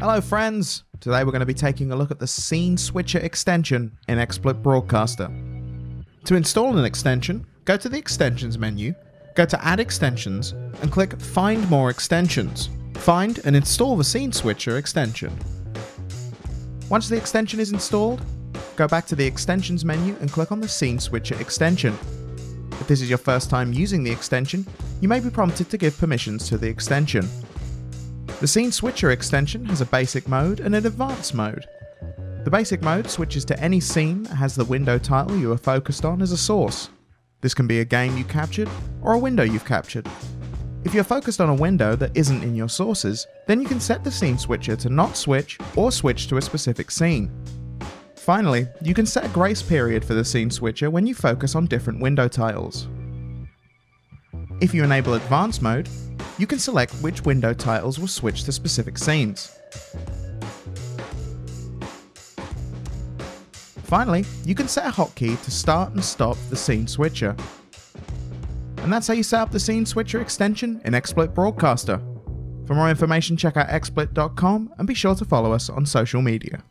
Hello friends! Today we're going to be taking a look at the Scene Switcher extension in XSplit Broadcaster. To install an extension, go to the Extensions menu, go to Add Extensions, and click Find More Extensions. Find and install the Scene Switcher extension. Once the extension is installed, go back to the Extensions menu and click on the Scene Switcher extension. If this is your first time using the extension, you may be prompted to give permissions to the extension. The Scene Switcher extension has a basic mode and an advanced mode. The basic mode switches to any scene that has the window title you are focused on as a source. This can be a game you captured or a window you've captured. If you're focused on a window that isn't in your sources, then you can set the scene switcher to not switch or switch to a specific scene. Finally, you can set a grace period for the scene switcher when you focus on different window titles. If you enable advanced mode, you can select which window titles will switch to specific scenes. Finally, you can set a hotkey to start and stop the scene switcher. And that's how you set up the scene switcher extension in XSplit Broadcaster. For more information, check out xsplit.com and be sure to follow us on social media.